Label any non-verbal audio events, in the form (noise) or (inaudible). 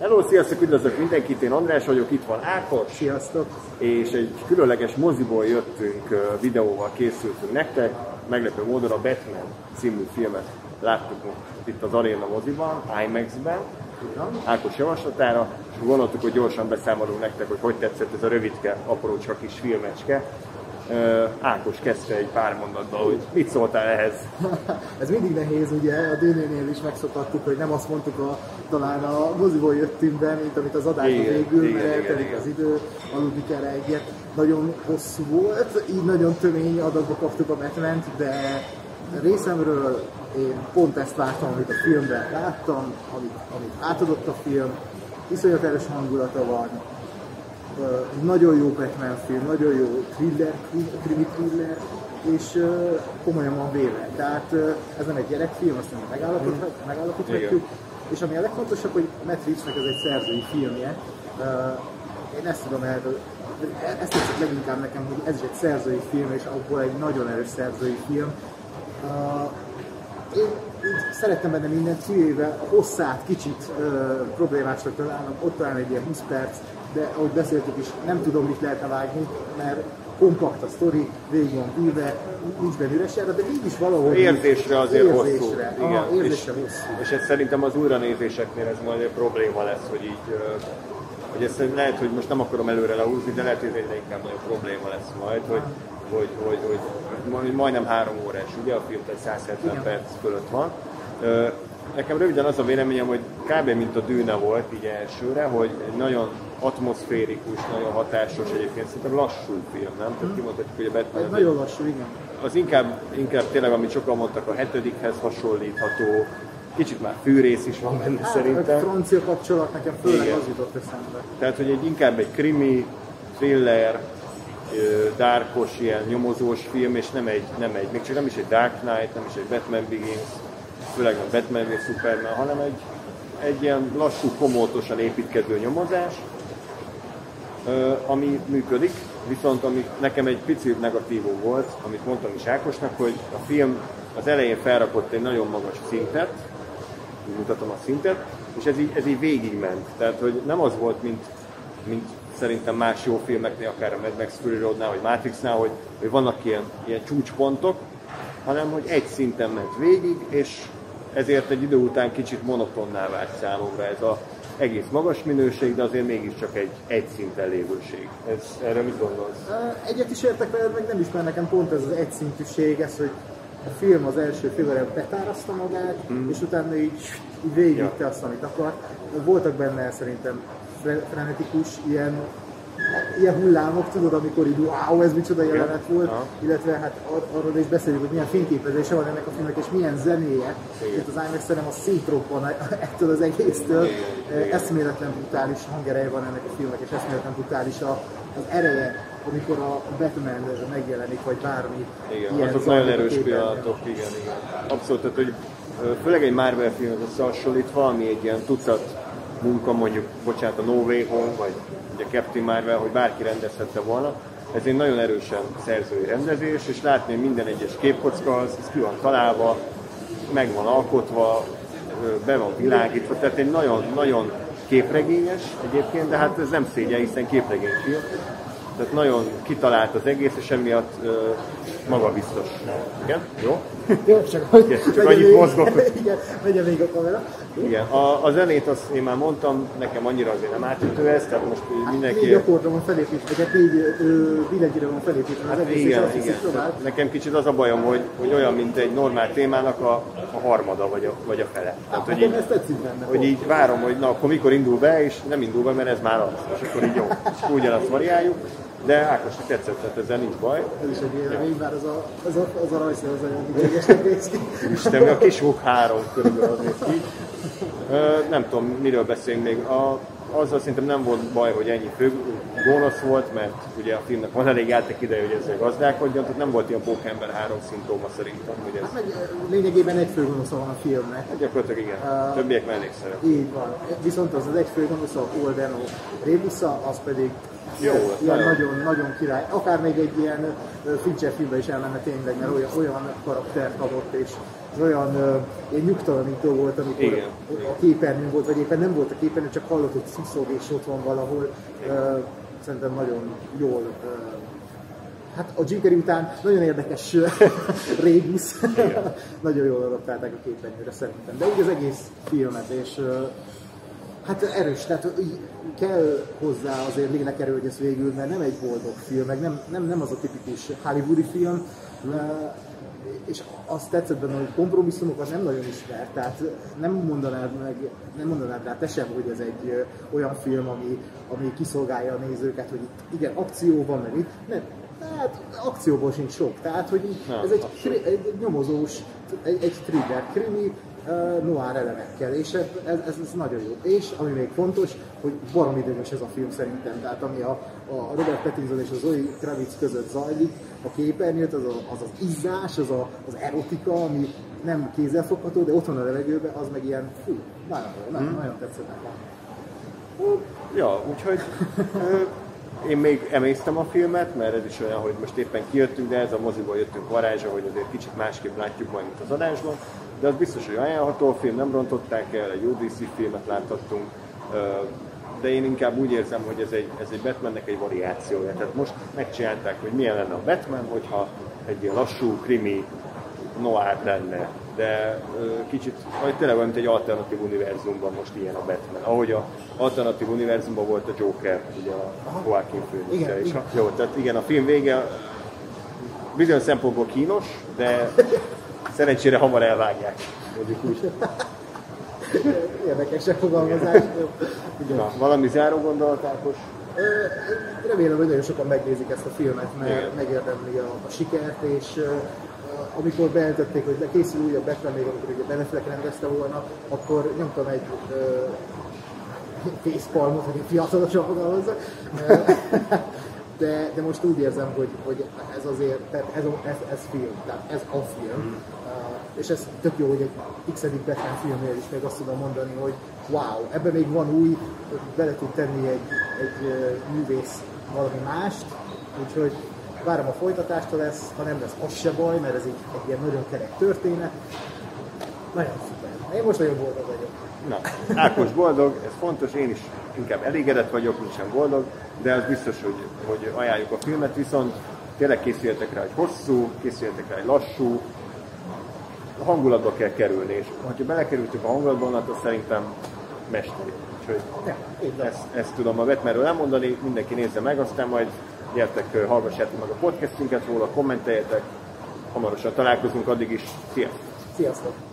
Hello, sziasztok, üdvözlök mindenkit, én András vagyok, itt van Ákos. Sziasztok! És egy különleges moziból jöttünk, videóval készültünk nektek. Meglepő módon a Batman című filmet láttuk itt az Arena moziban, IMAX-ben. Ákos javaslatára, és gondoltuk, hogy gyorsan beszámolunk nektek, hogy hogy tetszett ez a rövidke, aprócska kis filmecske. Ákos kezdte egy pár mondatban, hogy mit szóltál ehhez? (laughs) Ez mindig nehéz, ugye, a dőnénél is megszokhattuk, hogy nem azt mondtuk, a, talán a moziból jöttünk be, mint amit az adásban végül, igen, mert eltelik az idő, aludni kell egyet. Nagyon hosszú volt, így nagyon tömény adatba kaptuk a batman de részemről én pont ezt vártam, amit a filmben láttam, amit, amit átadott a film, iszonyat erős hangulata van, nagyon jó Batman film, nagyon jó thriller, krimi thriller, és komolyan van véve. Tehát ez nem egy gyerekfilm, azt nem megállapíthatjuk. És ami a legfontosabb, hogy Matt Reeves-nek ez egy szerzői filmje. Én ezt tudom erről, ezt tetszett leginkább nekem, hogy ez is egy szerzői film, és abból egy nagyon erős szerzői film. Én szerettem benne mindent, kivéve a hosszát kicsit problémásnak találom, ott talán egy ilyen 20 perc, de ahogy beszéltük is, nem tudom, mit lehetne vágni, mert kompakt a sztori, végig van víve, nincs benne üres de mégis valahol... Érzésre azért érzésre. hosszú. Igen. Aha, érzésre és, hosszú. És ez szerintem az újranézéseknél ez majd egy probléma lesz, hogy így hogy ezt lehet, hogy most nem akarom előre lehúzni, de lehet, hogy ez inkább nagyobb probléma lesz majd, hogy, hogy, hogy, hogy, majdnem három órás, ugye a film, tehát 170 Igen. perc fölött van. Nekem röviden az a véleményem, hogy kb. mint a dűne volt így elsőre, hogy egy nagyon atmoszférikus, nagyon hatásos, egyébként szerintem lassú film, nem? Tehát kimondhatjuk, hogy a Batman... Nagyon lassú, igen. Az inkább, inkább tényleg, amit sokan mondtak, a hetedikhez hasonlítható, kicsit már fűrész is van benne hát, szerintem. A francia kapcsolat nekem főleg igen. az jutott eszembe. Tehát, hogy egy, inkább egy krimi, thriller, dárkos, ilyen nyomozós film, és nem egy, nem egy, még csak nem is egy Dark Knight, nem is egy Batman Begins, főleg a Batman vagy Superman, hanem egy, egy ilyen lassú, komótosan építkező nyomozás, ami működik, viszont ami nekem egy picit negatívum volt, amit mondtam is Ákosnak, hogy a film az elején felrakott egy nagyon magas szintet, mutatom a szintet, és ez így, ez így végigment. Tehát, hogy nem az volt, mint, mint szerintem más jó filmeknél, akár a Mad Max Fury Road-nál, vagy Matrixnál, hogy, hogy vannak ilyen, ilyen csúcspontok, hanem hogy egy szinten ment végig, és ezért egy idő után kicsit monotonná vált számomra ez a egész magas minőség, de azért mégiscsak egy egy szinten lévőség. Ez, erre mit gondolsz? Egyet is értek veled, meg nem is, mert nekem pont ez az egyszintűség, ez, hogy a film az első félre betárazta magát, mm. és utána így, így végigvitte ja. azt, amit akart. Voltak benne szerintem frenetikus, ilyen ilyen hullámok, tudod, amikor így wow, ez micsoda jelenet volt, ja. illetve hát ar- arról is beszéljük, hogy milyen fényképezése van ennek a filmnek, és milyen zenéje. Igen. Itt az IMAX nem a szétroppan (laughs) ettől az egésztől. Igen. Eszméletlen brutális hangereje van ennek a filmnek, és eszméletlen brutális a, az ereje, amikor a Batman megjelenik, vagy bármi. Igen, ilyen azok nagyon erős pillanatok, igen, igen. Abszolút, tehát, hogy főleg egy Marvel filmhez összehasonlítva, ami egy ilyen tucat munka, mondjuk, bocsánat, a No Way Home, vagy ugye Captain Marvel, hogy bárki rendezhette volna. Ez egy nagyon erősen szerzői rendezés, és látni, hogy minden egyes képkocka az, az ki van találva, meg van alkotva, be van világítva, tehát egy nagyon, nagyon képregényes egyébként, de hát ez nem szégyen, hiszen képregényfilm. Tehát nagyon kitalált az egész, és emiatt uh, magabiztos. Igen? Jó? (laughs) Jó, csak, hogy Igen, csak annyit mozgok. Igen, megye még a kamera. Igen, a, a zenét azt én már mondtam, nekem annyira azért nem átütő ez, tehát most hát mindenki... Négy akkordra van felépítve, vagy hát négy billentyűre van felépítve hát az egész, igen, igen. Nekem kicsit az a bajom, hogy, hogy olyan, mint egy normál témának a, a harmada, vagy a, vagy a fele. Hát, tehát, hogy így, ezt tetszik benne. Hogy így várom, hogy na, akkor mikor indul be, és nem indul be, mert ez már az. És akkor így jó. És ugyanazt variáljuk. De Ákosnak tetszett, tehát ezzel nincs baj. Ez is egy élmény, bár az a, az a, az a rajzszín az olyan néz ki. Isten, a kisvók három körülbelül az néz ki. Nem tudom, miről beszélünk még. A, azzal szerintem nem volt baj, hogy ennyi fő gonosz volt, mert ugye a filmnek van elég játék ideje, hogy ezzel gazdálkodjon, tehát nem volt ilyen pókember három szintróma szerintem. Hogy ez... Hát, lényegében egy főgonosz van a filmnek. Hát gyakorlatilag igen, uh, többiek mellékszerep. Így van. Viszont az az egy főgonosz, a Oldeno Rébusa, az pedig jó, ilyen nagyon, nagyon király. Akár még egy ilyen Fincher filmbe is elmenne tényleg, mert olyan, olyan karaktert adott, és az olyan uh, nyugtalanító volt, amikor Igen. a képernyőn volt, vagy éppen nem volt a képernyőn, csak hallott, hogy szuszog és ott van valahol. Uh, szerintem nagyon jól uh, Hát a Jim Carrey után nagyon érdekes (laughs) rébusz. (laughs) nagyon jól adaptálták a képernyőre szerintem. De úgy az egész filmet, és Hát erős, tehát kell hozzá azért lélekerő, hogy ez végül, mert nem egy boldog film, meg nem, nem, nem az a tipikus hollywoodi film, és azt tetszett benne, hogy kompromisszumokat nem nagyon ismer, tehát nem mondanád meg, nem mondanád rá te sem, hogy ez egy olyan film, ami, ami kiszolgálja a nézőket, hogy itt igen, akció van, meg itt, nem, tehát akcióból sincs sok, tehát hogy ez egy, egy, egy nyomozós, egy, egy thriller krimi, noir elemekkel, és ez, ez, ez, nagyon jó. És ami még fontos, hogy baromi idős ez a film szerintem, tehát ami a, a Robert Pattinson és a Zoe Kravitz között zajlik, a képernyőt, az, a, az az izzás, az a, az erotika, ami nem kézzelfogható, de ott van a levegőben, az meg ilyen, fú, nagyon, nagyon, hmm. nagyon tetszett nekem. Ja, úgyhogy én még emésztem a filmet, mert ez is olyan, hogy most éppen kijöttünk, de ez a moziból jöttünk varázsa, hogy azért kicsit másképp látjuk majd, mint az adásban. De az biztos, hogy ajánlható a film, nem rontották el, egy jó filmet láthattunk, de én inkább úgy érzem, hogy ez egy, ez egy Batmannek egy variációja. Tehát most megcsinálták, hogy milyen lenne a Batman, hogyha egy ilyen lassú, krimi, noir lenne, de kicsit, vagy tényleg olyan, mint egy alternatív univerzumban most ilyen a Batman. Ahogy a alternatív univerzumban volt a Joker, ugye a Joaquin Phoenix. És jó, tehát igen, a film vége bizonyos szempontból kínos, de (laughs) Szerencsére hamar elvágják. Mondjuk úgy. Érdekes a fogalmazás. Na, valami záró gondolat, Ákos? Remélem, hogy nagyon sokan megnézik ezt a filmet, mert Igen. megérdemli a, a sikert, és amikor bejelentették, hogy készül újabb Batman, még amikor ugye Ben Affleck rendezte volna, akkor nyomtam egy uh, facepalmot, hogy fiatalosan fogalmazzak de, de most úgy érzem, hogy, hogy ez azért, tehát ez, ez, ez film, tehát ez a film. Mm. Uh, és ez tök jó, hogy egy x Batman filmnél is még azt tudom mondani, hogy wow, ebben még van új, bele tud tenni egy, egy művész valami mást, úgyhogy várom a folytatást, ha lesz, ha nem lesz, az se baj, mert ez egy, egy ilyen nagyon kerek történet. Nagyon szuper. Én most nagyon boldog vagyok. Na, Ákos boldog, ez fontos, én is inkább elégedett vagyok, mint sem boldog, de az biztos, hogy, hogy ajánljuk a filmet, viszont tényleg készüljetek rá egy hosszú, készüljetek rá egy lassú, a hangulatba kell kerülni, és ha belekerültük a hangulatba, akkor szerintem mesteri. Úgyhogy ezt, ezt tudom a Batmanről elmondani, mindenki nézze meg, aztán majd gyertek, hallgassátok meg a podcastünket róla, kommenteljetek, hamarosan találkozunk, addig is, sziasztok! Sziasztok!